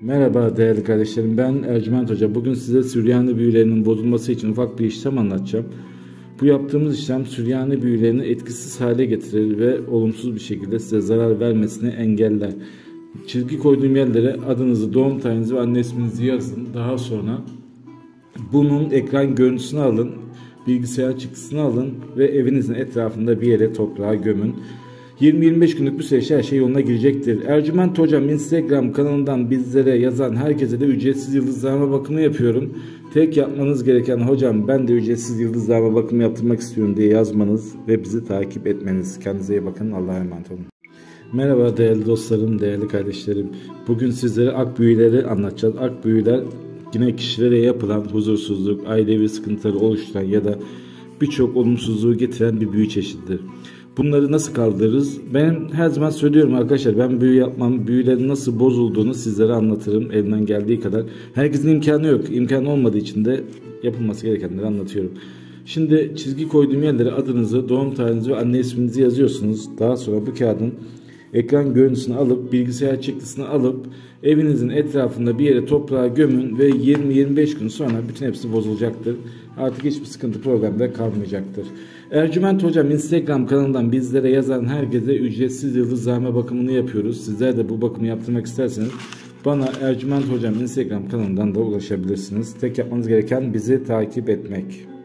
Merhaba değerli kardeşlerim ben Ercüment Hoca. Bugün size Süryani büyülerinin bozulması için ufak bir işlem anlatacağım. Bu yaptığımız işlem Süryani büyülerini etkisiz hale getirir ve olumsuz bir şekilde size zarar vermesini engeller. Çizgi koyduğum yerlere adınızı, doğum tarihinizi ve anne isminizi yazın. Daha sonra bunun ekran görüntüsünü alın, bilgisayar çıktısını alın ve evinizin etrafında bir yere toprağa gömün. 20-25 günlük bir süreçte her şey yoluna girecektir. Ercüment Hocam Instagram kanalından bizlere yazan herkese de ücretsiz yıldızlama bakımı yapıyorum. Tek yapmanız gereken hocam ben de ücretsiz yıldızlama bakımı yaptırmak istiyorum diye yazmanız ve bizi takip etmeniz. Kendinize iyi bakın. Allah'a emanet olun. Merhaba değerli dostlarım, değerli kardeşlerim. Bugün sizlere ak büyüleri anlatacağız. Ak büyüler yine kişilere yapılan huzursuzluk, ailevi sıkıntıları oluşturan ya da birçok olumsuzluğu getiren bir büyü çeşididir. Bunları nasıl kaldırırız? Ben her zaman söylüyorum arkadaşlar ben büyü yapmam, büyülerin nasıl bozulduğunu sizlere anlatırım elimden geldiği kadar. Herkesin imkanı yok. İmkanı olmadığı için de yapılması gerekenleri anlatıyorum. Şimdi çizgi koyduğum yerlere adınızı, doğum tarihinizi ve anne isminizi yazıyorsunuz. Daha sonra bu kağıdın ekran görüntüsünü alıp bilgisayar çıktısını alıp evinizin etrafında bir yere toprağa gömün ve 20-25 gün sonra bütün hepsi bozulacaktır. Artık hiçbir sıkıntı problemde kalmayacaktır. Ercüment Hocam Instagram kanalından bizlere yazan herkese ücretsiz yıldızlame bakımını yapıyoruz. Sizler de bu bakımı yaptırmak isterseniz bana Ercüment Hocam Instagram kanalından da ulaşabilirsiniz. Tek yapmanız gereken bizi takip etmek.